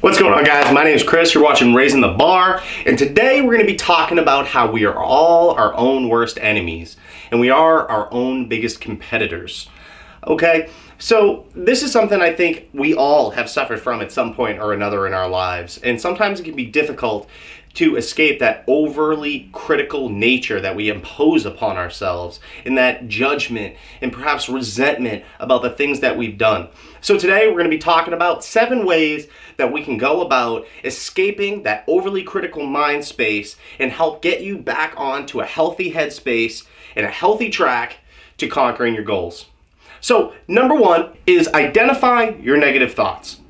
What's going on guys? My name is Chris, you're watching Raising the Bar, and today we're going to be talking about how we are all our own worst enemies, and we are our own biggest competitors. Okay, so this is something I think we all have suffered from at some point or another in our lives, and sometimes it can be difficult to escape that overly critical nature that we impose upon ourselves and that judgment and perhaps resentment about the things that we've done. So today we're going to be talking about seven ways that we can go about escaping that overly critical mind space and help get you back onto a healthy headspace and a healthy track to conquering your goals. So number one is identify your negative thoughts.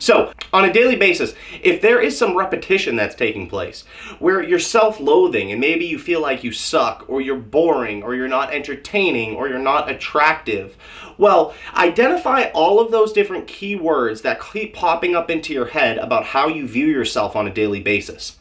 So, on a daily basis, if there is some repetition that's taking place where you're self loathing and maybe you feel like you suck or you're boring or you're not entertaining or you're not attractive, well, identify all of those different keywords that keep popping up into your head about how you view yourself on a daily basis.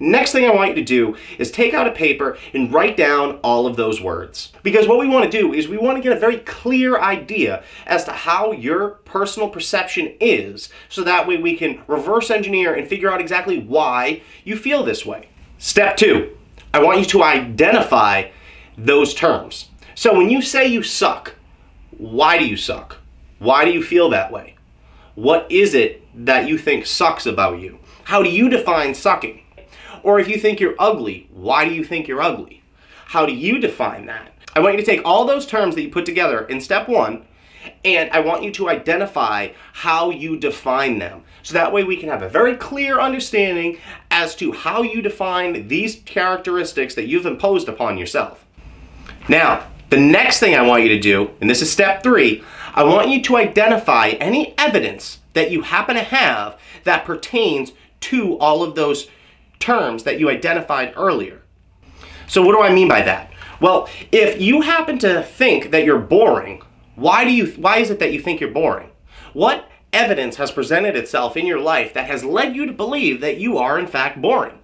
Next thing I want you to do is take out a paper and write down all of those words. Because what we want to do is we want to get a very clear idea as to how your personal perception is so that way we can reverse engineer and figure out exactly why you feel this way. Step two, I want you to identify those terms. So when you say you suck, why do you suck? Why do you feel that way? What is it that you think sucks about you? How do you define sucking? Or if you think you're ugly, why do you think you're ugly? How do you define that? I want you to take all those terms that you put together in step one, and I want you to identify how you define them. So that way we can have a very clear understanding as to how you define these characteristics that you've imposed upon yourself. Now, the next thing I want you to do, and this is step three, I want you to identify any evidence that you happen to have that pertains to all of those terms that you identified earlier. So what do I mean by that? Well, if you happen to think that you're boring, why do you why is it that you think you're boring? What evidence has presented itself in your life that has led you to believe that you are in fact boring?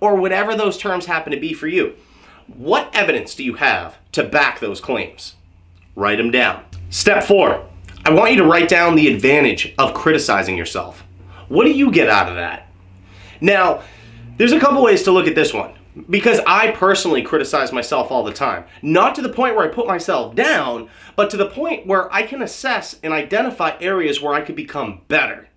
Or whatever those terms happen to be for you. What evidence do you have to back those claims? Write them down. Step 4. I want you to write down the advantage of criticizing yourself. What do you get out of that? Now, there's a couple ways to look at this one because I personally criticize myself all the time. Not to the point where I put myself down, but to the point where I can assess and identify areas where I could become better.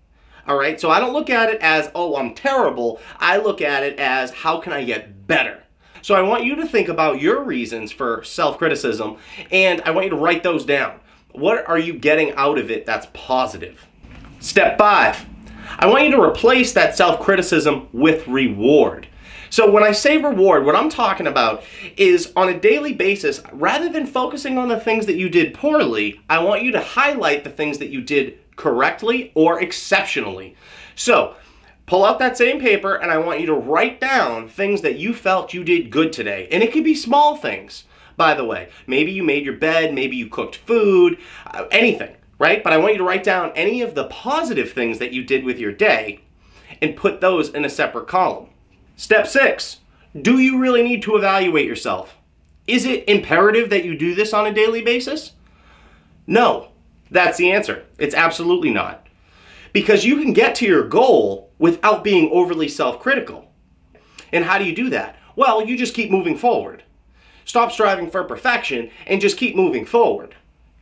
All right, so I don't look at it as, oh, I'm terrible. I look at it as, how can I get better? So I want you to think about your reasons for self criticism and I want you to write those down. What are you getting out of it that's positive? Step five I want you to replace that self-criticism with reward. So when I say reward, what I'm talking about is on a daily basis, rather than focusing on the things that you did poorly, I want you to highlight the things that you did correctly or exceptionally. So pull out that same paper and I want you to write down things that you felt you did good today. And it could be small things, by the way. Maybe you made your bed, maybe you cooked food, uh, anything right? But I want you to write down any of the positive things that you did with your day and put those in a separate column. Step six, do you really need to evaluate yourself? Is it imperative that you do this on a daily basis? No, that's the answer. It's absolutely not. Because you can get to your goal without being overly self-critical. And how do you do that? Well, you just keep moving forward. Stop striving for perfection and just keep moving forward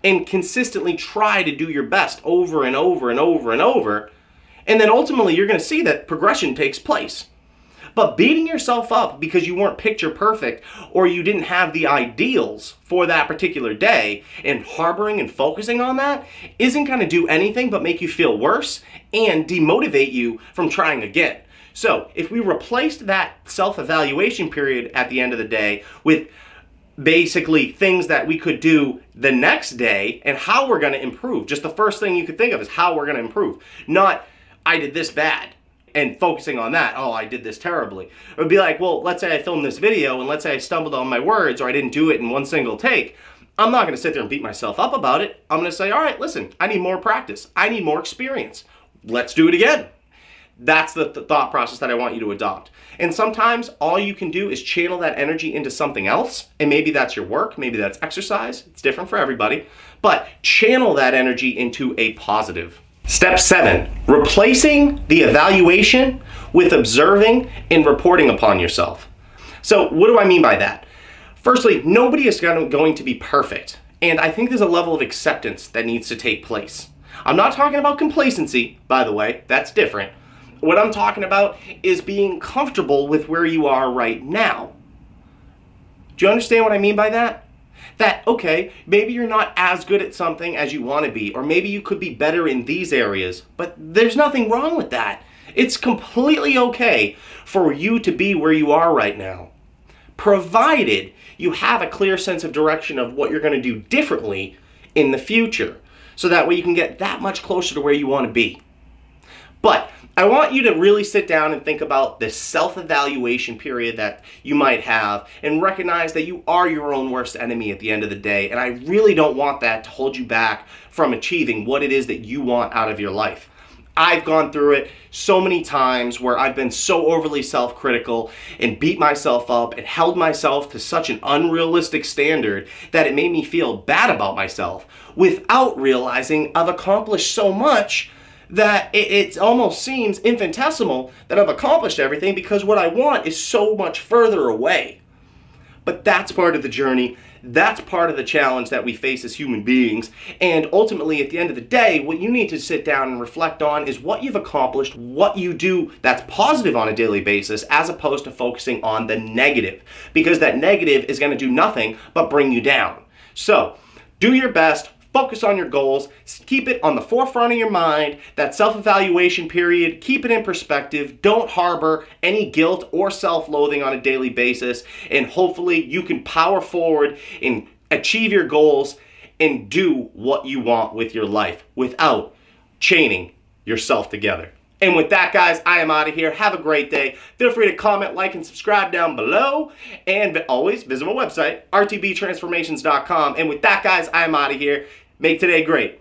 and consistently try to do your best over and over and over and over. And then ultimately, you're going to see that progression takes place. But beating yourself up because you weren't picture perfect or you didn't have the ideals for that particular day and harboring and focusing on that isn't going to do anything but make you feel worse and demotivate you from trying again. So, if we replaced that self evaluation period at the end of the day with basically things that we could do the next day and how we're going to improve. Just the first thing you could think of is how we're going to improve. Not, I did this bad and focusing on that. Oh, I did this terribly. It would be like, well, let's say I filmed this video and let's say I stumbled on my words or I didn't do it in one single take. I'm not going to sit there and beat myself up about it. I'm going to say, all right, listen, I need more practice. I need more experience. Let's do it again. That's the, the thought process that I want you to adopt. And sometimes all you can do is channel that energy into something else. And maybe that's your work, maybe that's exercise. It's different for everybody. But channel that energy into a positive. Step seven, replacing the evaluation with observing and reporting upon yourself. So what do I mean by that? Firstly, nobody is going to be perfect. And I think there's a level of acceptance that needs to take place. I'm not talking about complacency, by the way, that's different. What I'm talking about is being comfortable with where you are right now. Do you understand what I mean by that? that, okay, maybe you're not as good at something as you want to be, or maybe you could be better in these areas, but there's nothing wrong with that. It's completely okay for you to be where you are right now, provided you have a clear sense of direction of what you're going to do differently in the future. So that way you can get that much closer to where you want to be. But I want you to really sit down and think about this self-evaluation period that you might have and recognize that you are your own worst enemy at the end of the day. And I really don't want that to hold you back from achieving what it is that you want out of your life. I've gone through it so many times where I've been so overly self-critical and beat myself up and held myself to such an unrealistic standard that it made me feel bad about myself without realizing I've accomplished so much that it, it almost seems infinitesimal that I've accomplished everything because what I want is so much further away. But that's part of the journey. That's part of the challenge that we face as human beings. And ultimately, at the end of the day, what you need to sit down and reflect on is what you've accomplished, what you do that's positive on a daily basis, as opposed to focusing on the negative. Because that negative is going to do nothing but bring you down. So, do your best, Focus on your goals. Keep it on the forefront of your mind. That self-evaluation period, keep it in perspective. Don't harbor any guilt or self-loathing on a daily basis. And hopefully you can power forward and achieve your goals and do what you want with your life without chaining yourself together. And with that, guys, I am out of here. Have a great day. Feel free to comment, like, and subscribe down below. And always visit my website, rtbtransformations.com. And with that, guys, I am out of here. Make today great.